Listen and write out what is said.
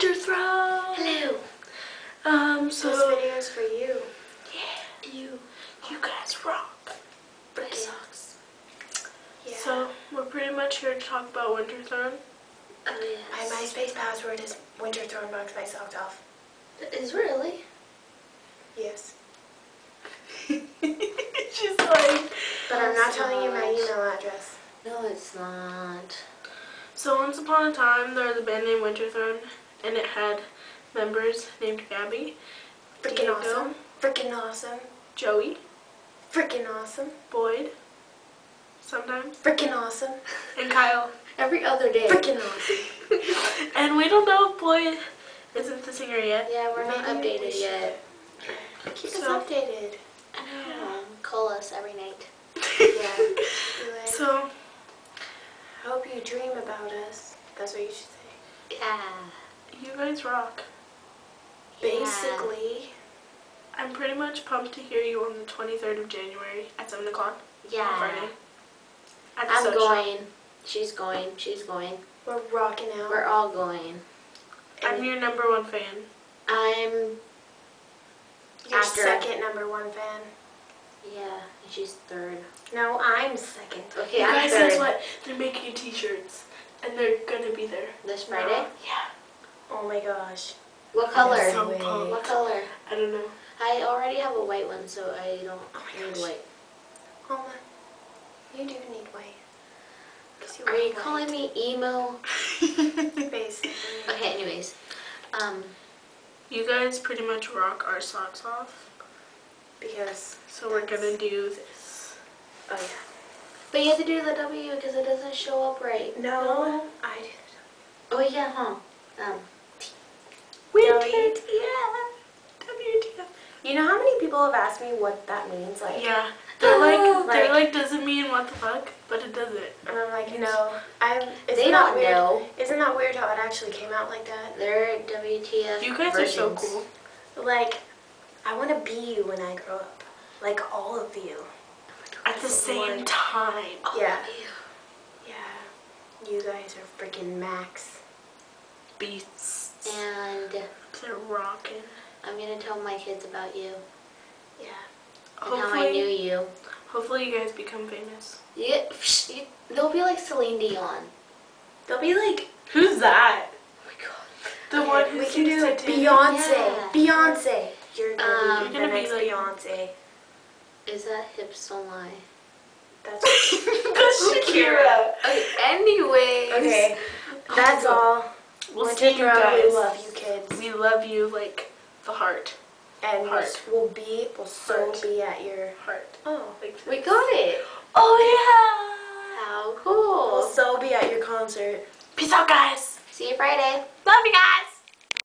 Winter Throne. Hello. Um, This so video is for you. yeah, you, you guys rock. Brick Okay. socks. Yeah. So we're pretty much here to talk about Winter Throne. oh, yes. My MySpace password is Winter Throne Box My Socked Off. Is really? Yes. She's like. But I'm not That's telling you my email address. No, it's not. So once upon a time, there was a band named Winter Throne, and it had members named Gabby, Freaking Diego, awesome. Freaking awesome. Joey, Freaking awesome. Boyd, sometimes, Freaking awesome. and Kyle. Every other day. Freaking awesome. and we don't know if Boyd isn't the singer yet. Yeah, we're not Maybe we updated yet. Keep So- us updated. I know. Um, call us every night. Yeah. Be So I hope you dream about us. That's what you should say. Yeah. You guys rock. Yeah. Basically, I'm pretty much pumped to hear you on the 23rd of January at 7 o'clock on Yeah. Friday. At the I'm Soap Shop. going. She's going. She's going. we're rocking out. We're all going. I'm your number one fan. I'm. your after- second number one fan. Yeah. And she's third. No, I'm second. Okay, you I'm guys, third. guess what? They're making t-shirts, and they're gonna be there. This Friday. Yeah. Oh my gosh. What color? So What color? I don't know. I already have a white one, so I don't Oh need gosh. white. Hold on. You do need white. 'Cause Are you white. calling me emo? Basically. Okay, anyways. Um, You guys pretty much rock our socks off, Because, so we're gonna do this. oh yeah. but you have to do the W because it doesn't show up right. No, I did. Oh yeah, huh? Um, Winter, Joey. yeah. WTF. You know how many people have asked me what that means? Like, Yeah. They're like, they're Like- like, doesn't mean what the fuck, but it doesn't. and I'm like, no. I'm. Isn't they don't weird? know. Isn't that weird how it actually came out like that? They're WTF. You guys are so cool. Like, I want to be you when I grow up. Like all of you. At the same time. All Yeah. of you. Yeah. You guys are freaking max. Beasts. And They're rocking. I'm gonna tell my kids about you Yeah. and how I knew you. hopefully you guys become famous. You. They'll be like Celine Dion. They'll be like, Who's that? Oh my god. The okay, one who we can do Titanic? Beyonce. Yeah. Beyonce. You're gonna Um, be You're gonna be like- Beyonce. Is that hips don't lie? That's That's Shakira. Okay, anyways. okay. That's all. We'll see you guys. We love you, kids. We love you like the heart. And we'll, Heart. we'll be, we'll so Heart. be at your. Heart. Oh. Like We got it. Oh yeah. How cool. We'll so be at your concert. Peace out guys. See you Friday. Love you guys.